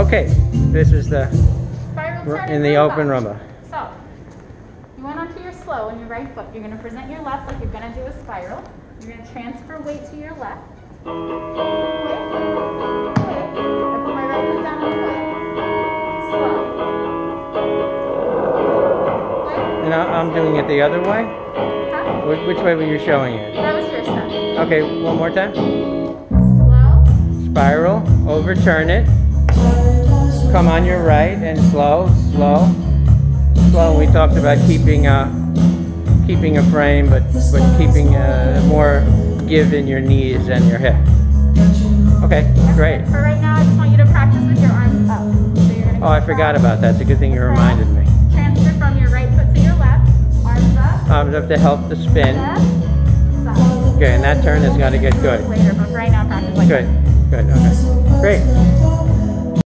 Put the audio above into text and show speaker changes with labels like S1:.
S1: Okay, this is the
S2: Spiral
S1: in the open rumba.
S2: So, you went onto your slow on your right foot. You're going to present your left like you're going to do a spiral. You're going to transfer weight to your left. Quick, quick. I put my right foot down on the foot. Slow.
S1: And I'm doing it the other way.
S2: Huh?
S1: Which way were you showing it?
S2: That was your step.
S1: Okay, one more time.
S2: Slow.
S1: Spiral, overturn it. Come on your right and slow, slow, slow. We talked about keeping a keeping a frame, but but keeping uh, more give in your knees and your hip. Okay, great.
S2: For right now, I just want you to practice with your arms up. So you're gonna
S1: Oh, I forgot about that. It's a good thing you reminded me.
S2: Transfer from your right foot to your left. Arms up.
S1: Arms up to help the spin. Okay, and that turn is going to get good.
S2: Later, but right now, practice like
S1: Good, good. Okay.